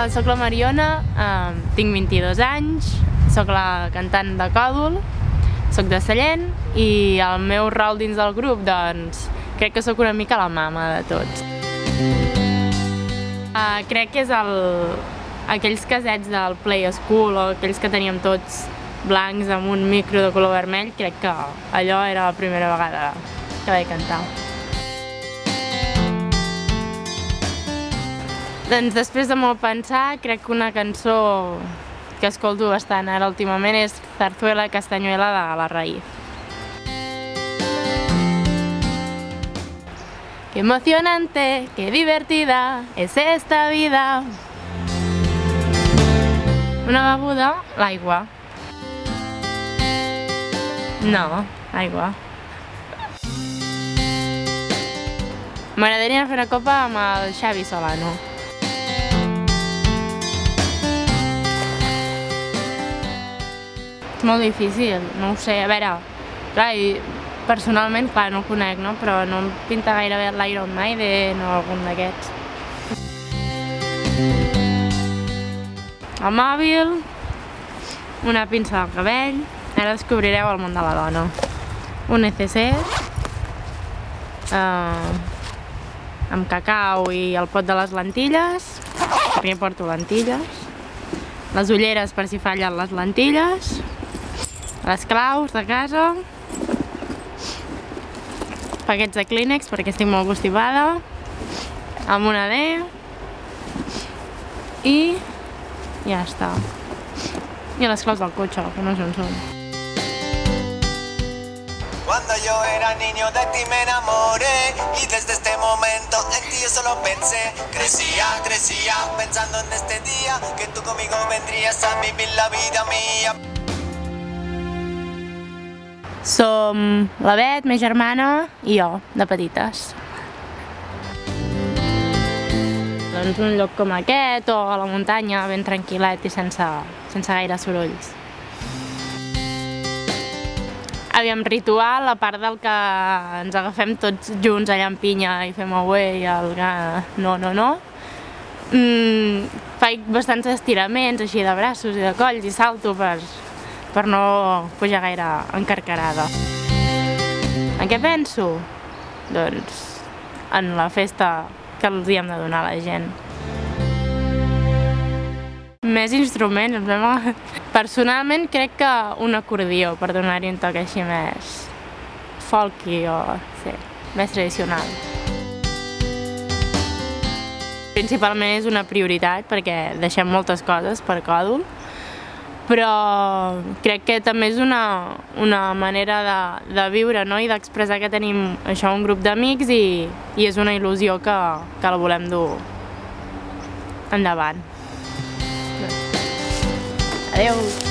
Hola, sóc la Mariona, eh, tinc 22 anys, sóc la cantant de Còdol, sóc de Sallent i el meu rol dins del grup, doncs, crec que sóc una mica la mama de tots. Uh, crec que és el, aquells casets del Play School o aquells que teníem tots blancs amb un micro de color vermell, crec que allò era la primera vegada que vaig cantar. Doncs després de molt pensar, crec que una cançó que escolto bastant ara últimament és Zarzuela Castañuela de la Raíz. Qué emocionante, qué divertida es esta vida. Una beguda, l'aigua. No, aigua. M'agradaria fer una copa amb el Xavi Solano. És molt difícil, no ho sé, a veure, clar, i personalment, clar, no el conec, no? però no em pinta gaire bé l'Iron Maiden o algun d'aquests. El mòbil, una pinça del cabell, ara descobrireu el món de la dona. Un necesser, eh, amb cacau i el pot de les lentilles, perquè porto lentilles, les ulleres per si fallen les lentilles, les claus de casa, paquets de Kleenex perquè estic molt constipada, amb una D i ja està. I les claus del cotxe, que no sé on són. Cuando yo era niño de ti me enamoré y desde este momento en ti yo solo pensé. Crecía, crecía pensando en este día que tú conmigo vendrías a vivir la vida mía. Som la Bet, ma germana, i jo, de petites. Doncs un lloc com aquest, o a la muntanya, ben tranquil·let i sense, sense gaire sorolls. Aviam, ritual, a part del que ens agafem tots junts allà en pinya i fem away, el que no, no, no, mm, faig bastants estiraments així de braços i de colls i salto per, per no pujar gaire encarcarada. En què penso? Doncs en la festa que els hi hem de donar a la gent. Més instruments, em sembla... Personalment crec que un acordió, per donar-hi un toc així més folky o sí, més tradicional. Principalment és una prioritat perquè deixem moltes coses per còdol, però crec que també és una, una manera de, de viure no? i d'expressar que tenim això un grup d'amics i, i és una il·lusió que, que la volem dur endavant. Adeu!